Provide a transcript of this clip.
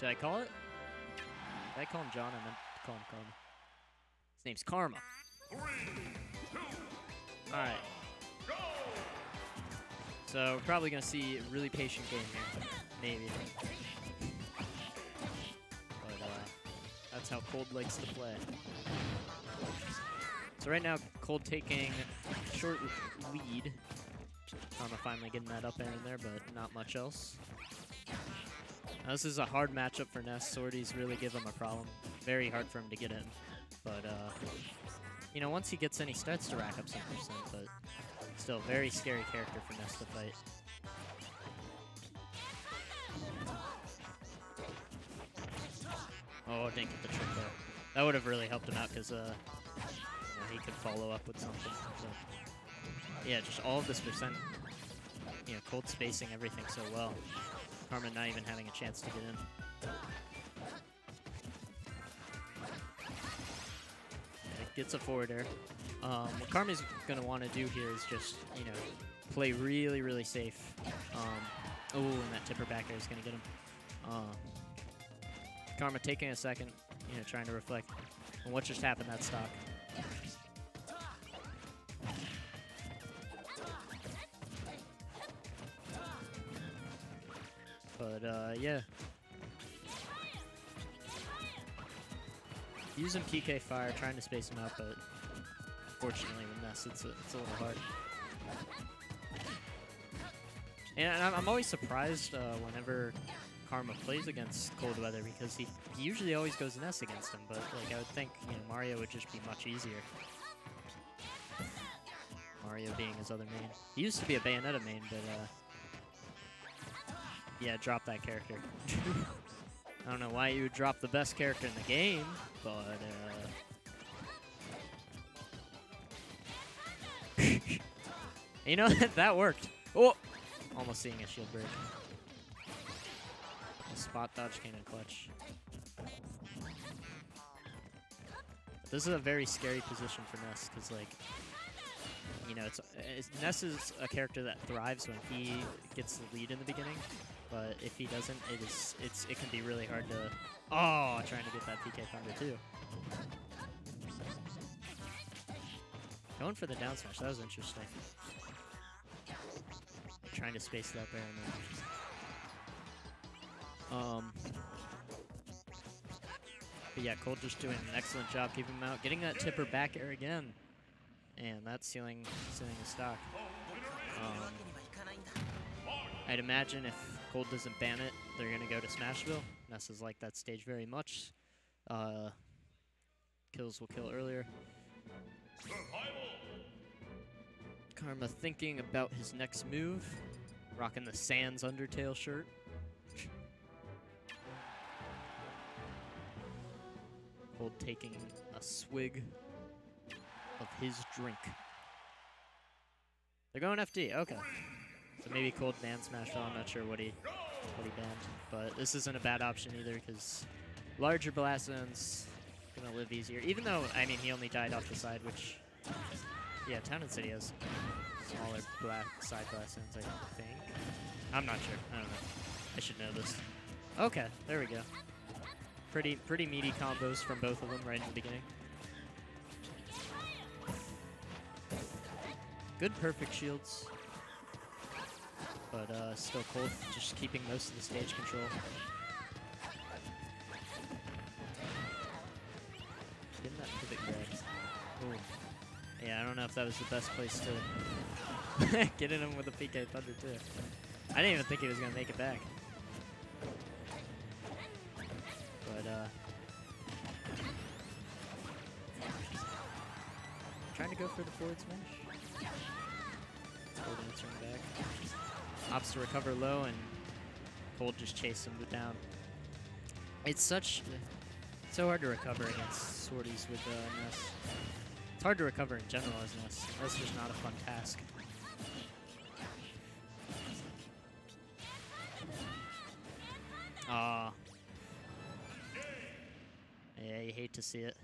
Did I call it? Did I call him John? I meant to call him Karma. His name's Karma. Alright. So we're probably to see a really patient game here. Maybe. But uh, that's how Cold likes to play. So right now, Cold taking short lead. Karma finally getting that up in there, but not much else. Now, this is a hard matchup for Ness. Swordies really give him a problem. Very hard for him to get in. But, uh, you know, once he gets in, he starts to rack up some percent, but still very scary character for Ness to fight. Oh, didn't get the trick there. That would have really helped him out because uh, you know, he could follow up with something. So. Yeah, just all of this percent, you know, cold spacing everything so well. Karma not even having a chance to get in. Yeah, gets a forward air. Um, what Karma's going to want to do here is just, you know, play really, really safe. Um, oh, and that tipper back air is going to get him. Uh, Karma taking a second, you know, trying to reflect on what just happened that stock. But, uh, yeah. Using PK Fire, trying to space him out, but unfortunately with Ness, it's a, it's a little hard. And I'm, I'm always surprised uh, whenever Karma plays against ColdWeatherr because he, he usually always goes Ness against him, but like I would think you know Mario would just be much easier. Mario being his other main. He used to be a Bayonetta main, but uh, yeah, drop that character. I don't know why you would drop the best character in the game, but uh, you know that worked. Oh, almost seeing a shield break. The spot dodge came in clutch. This is a very scary position for Ness because like you know, it's, it's Ness is a character that thrives when he gets the lead in the beginning, but if he doesn't, it is it's it can be really hard to. Oh, trying to get that PK Thunder too. Going for the down smash, that was interesting. Trying to space it up there. Um. But yeah, Cole just doing an excellent job keeping him out, getting that tipper back air again. And that's sealing, sealing the stock. Um, I'd imagine if Cold doesn't ban it, they're going to go to Smashville. Ness is like that stage very much. Uh, kills will kill earlier. Karma thinking about his next move. Rocking the Sans Undertale shirt. Cold taking a swig of his drink. They're going FD, okay. So maybe Cold ban Smashville, I'm not sure what he what he banned. But this isn't a bad option either because larger blast zones gonna live easier. Even though I mean he only died off the side, which yeah, Town and City has smaller black side blast zones, I think. I'm not sure. I don't know. I should know this. Okay, there we go. Pretty pretty meaty combos from both of them right in the beginning. Good perfect shields. But uh, still cold, just keeping most of the stage control. Getting that pivot grab. Ooh. Yeah, I don't know if that was the best place to get in him with a PK Thunder too. I didn't even think he was going to make it back. But, uh... Trying to go for the forward smash. Cold answering back. Opts to recover low, and Cold just chased him down. It's such... so hard to recover against Swordies with uh, Ness. It's hard to recover in general as Ness. That's just not a fun task. Ah. Yeah, you hate to see it.